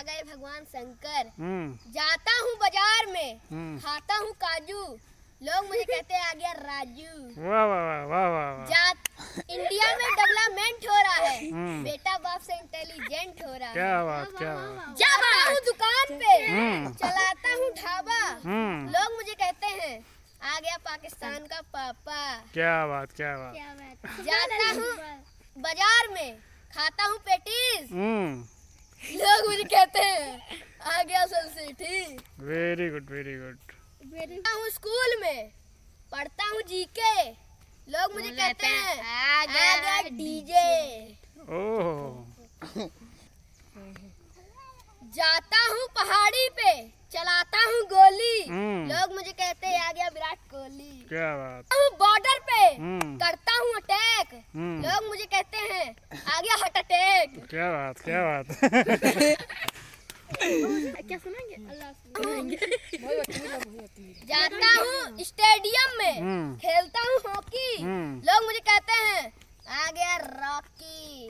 आ गए भगवान शंकर। हम्म। जाता हूँ बाज़ार में हम्म। खाता हूँ काजू। लोग मुझे कहते हैं आ गया राजू। वाह वाह वाह वाह वाह जात इंडिया में डेवलपमेंट हो रहा है। हम्म। बेटा बाप से इंटेलिजेंट हो रहा है। क्या बात। क्या बात जाता हूँ दुकान पे। चलाता हूँ ढाबा। लोग मुझे कहते हैं आ गया पाकिस्तान का पापा। क्या बात क्या बात। जाता हूँ बाज़ार में खाता हूँ पेटीज। मुझे कहते हैं। आ गया city very good very good पढ़ता हूँ स्कूल में। पढ़ता हूँ जीके। लोग मुझे कहते हैं आ गया डीजे। ओह। जाता हूँ पहाड़ी पे चलाता हूँ गोली। हम्म। लोग मुझे कहते हैं आ गया विराट कोहली। क्या बात। बॉर्डर पे हम्म करता हूँ अटैक हम्म लोग मुझे कहते हैं आ गया हार्ट अटैक क्या बात क्या बात। क्या सुनाएँगे? जाता हूँ स्टेडियम में हम्म। खेलता हूँ हॉकी हम्म। लोग मुझे कहते हैं आ गया रॉकी